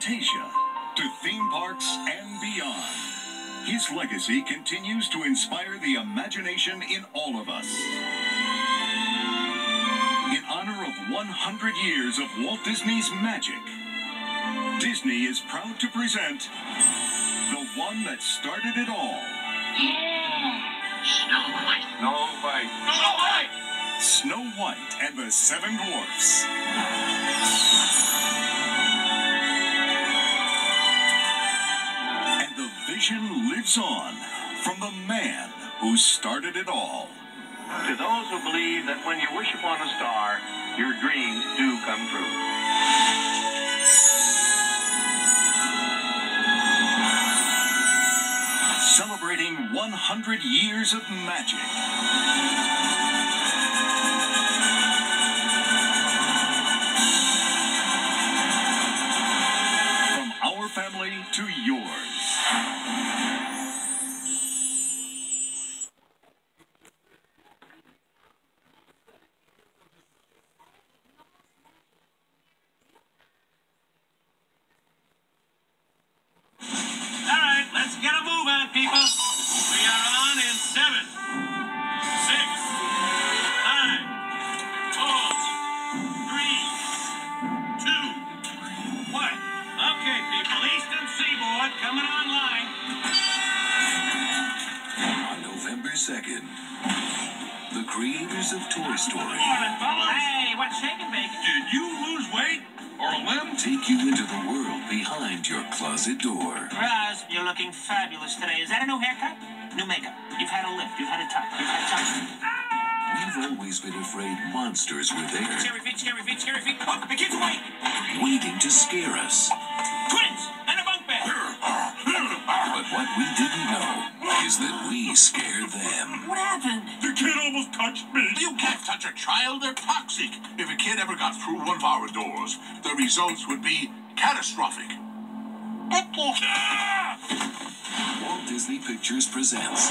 Steamboat Willie to Fantasia to theme parks and beyond. His legacy continues to inspire the imagination in all of us. In honor of 100 years of Walt Disney's magic, Disney is proud to present the one that started it all. Snow White. No fight. Snow White! Snow White and the Seven Dwarfs. Vision lives on from the man who started it all. To those who believe that when you wish upon a star, your dreams do come true. Celebrating 100 years of magic. Toy Story Morning, fellas. Hey, what's shaking, bacon? Did you lose weight or a limb? take you into the world behind your closet door. Roz, you're looking fabulous today. Is that a new haircut? New makeup. You've had a lift. You've had a tuck. You've had something. We've always been afraid monsters were there, Scary feet, scary feet, scary feet. Oh, the kid's awake. waiting to scare us. Twins and a bunk bed. But what we didn't know is that we scare them. What happened? The kid almost touched me. You can't touch a child. They're toxic. If a kid ever got through one of our doors, the results would be catastrophic. Ah! Walt Disney Pictures presents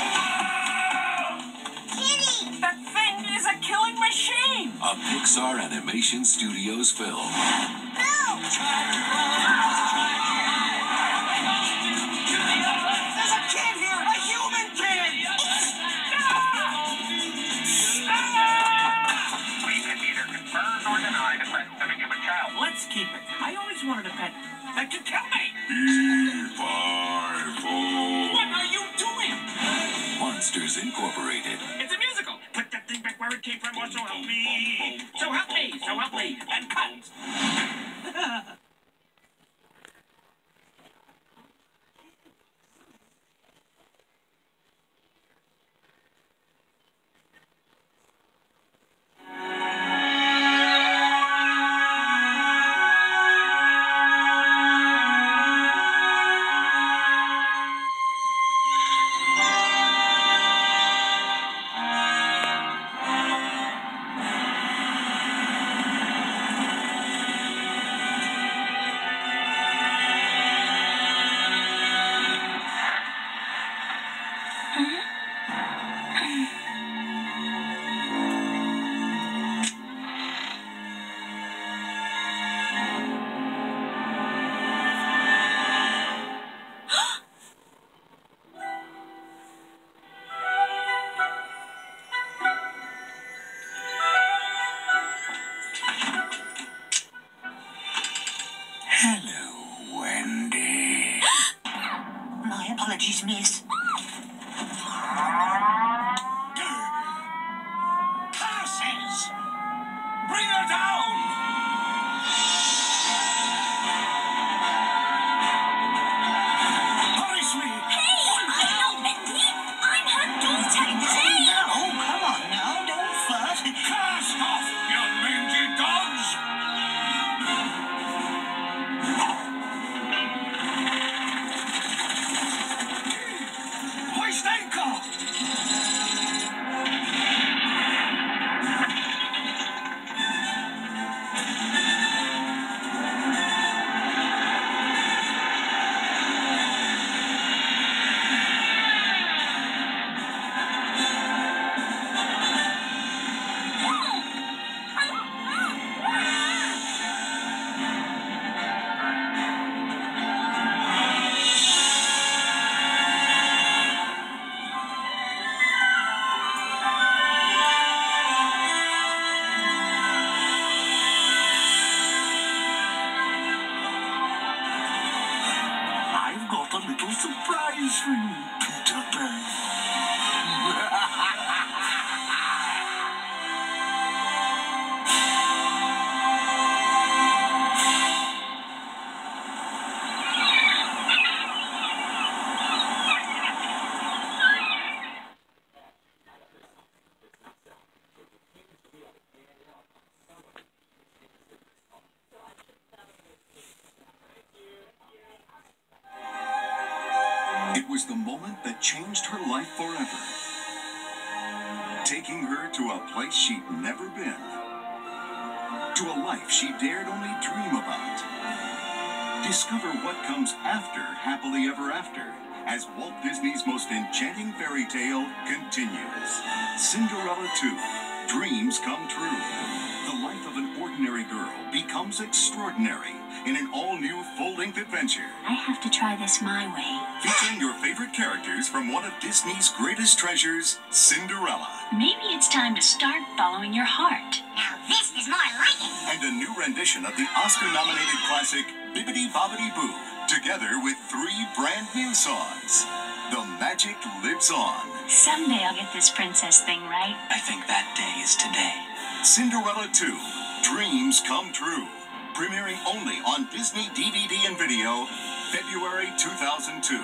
Kitty! That thing is a killing machine! a Pixar Animation Studios film. There's Bring her down! Was the moment that changed her life forever. Taking her to a place she'd never been. To a life she dared only dream about. Discover what comes after Happily Ever After as Walt Disney's most enchanting fairy tale continues. Cinderella 2 Dreams Come True. The life of an ordinary girl becomes extraordinary in an all new full length adventure. I have to try this my way. Featuring your favorite characters from one of Disney's greatest treasures, Cinderella. Maybe it's time to start following your heart. Now this is more like it. And a new rendition of the Oscar nominated classic, Bibbidi Bobbidi Boo, together with three brand new songs. The magic lives on. Someday I'll get this princess thing right. I think that day is today. Cinderella 2 Dreams Come True. Premiering only on Disney DVD and video, February 2002.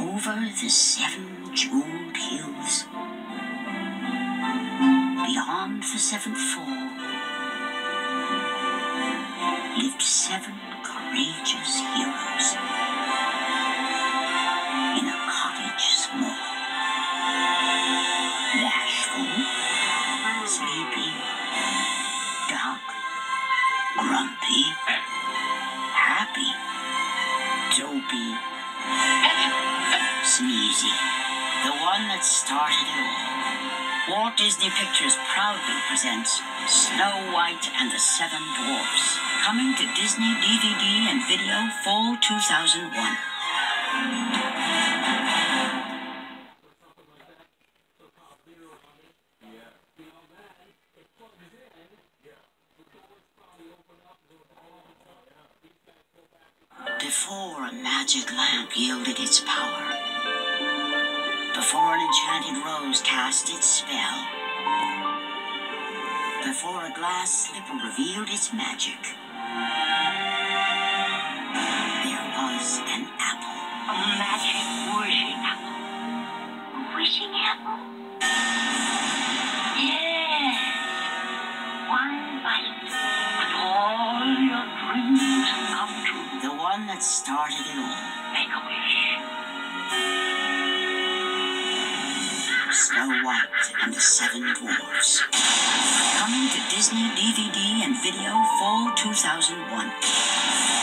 Over the seven jeweled hills. Beyond the seventh fall. Lived seven courageous heroes. Started. Walt Disney Pictures proudly presents Snow White and the Seven Dwarfs. Coming to Disney DVD and video fall 2001. Before a magic lamp yielded its power, before an enchanted rose cast its spell, before a glass slipper revealed its magic, Snow White and the Seven Dwarfs. Coming to Disney DVD and video fall 2001.